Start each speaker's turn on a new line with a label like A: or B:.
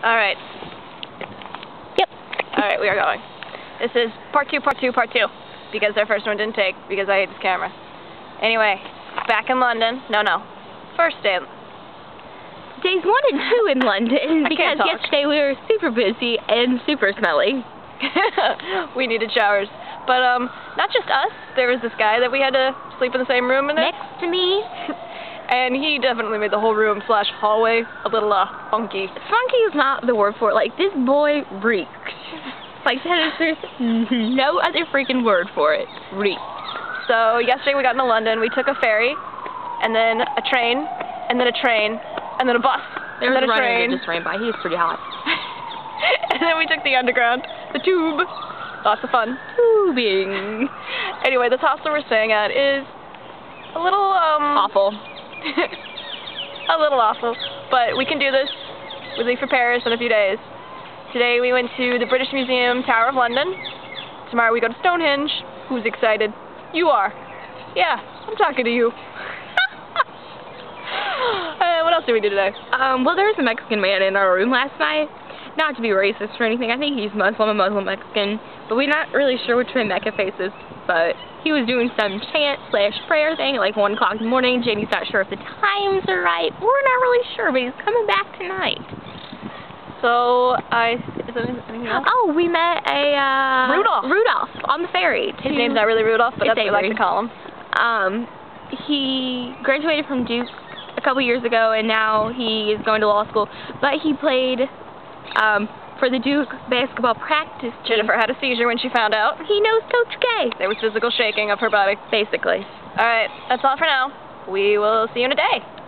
A: Alright.
B: Yep.
A: Alright, we are going. This is part two, part two, part two. Because our first one didn't take, because I hate this camera. Anyway, back in London. No, no. First day.
B: Days one and two in London because yesterday we were super busy and super smelly.
A: we needed showers. But, um, not just us. There was this guy that we had to sleep in the same room in.
B: Next to me,
A: And he definitely made the whole room slash hallway a little, uh, funky.
B: funky is not the word for it. Like, this boy reeks. Like, there's no other freaking word for it. Reeks.
A: So yesterday we got into London. We took a ferry, and then a train, and then a train, and then a bus,
B: There
A: and then
B: a
A: train,
B: just ran by. He was pretty hot.
A: and then we took the underground, the tube. Lots of fun.
B: Tubing.
A: Anyway, this hostel we're staying at is a little um
B: Awful.
A: a little awful, but we can do this. We leave for Paris in a few days. Today we went to the British Museum, Tower of London. Tomorrow we go to Stonehenge. Who's excited? You are. Yeah, I'm talking to you. uh, what else did we do today?
B: Um, well, there was a Mexican man in our room last night. Not to be racist or anything. I think he's Muslim, a Muslim Mexican. But we're not really sure which way Mecca faces. But he was doing some chant slash prayer thing at like 1 o'clock in the morning. Janie's not sure if the times are right. We're not really sure, but he's coming back tonight.
A: So I is anything else?
B: Oh, we met a uh,
A: Rudolph.
B: Rudolph on the ferry.
A: His name's not really Rudolph, but that's what I like to call him.
B: Um, he graduated from Duke a couple years ago, and now he is going to law school. But he played um, for the Duke basketball practice team.
A: Jennifer had a seizure when she found out.
B: He knows Coach K,
A: There was physical shaking of her body.
B: basically.
A: All right, that's all for now. We will see you in a day.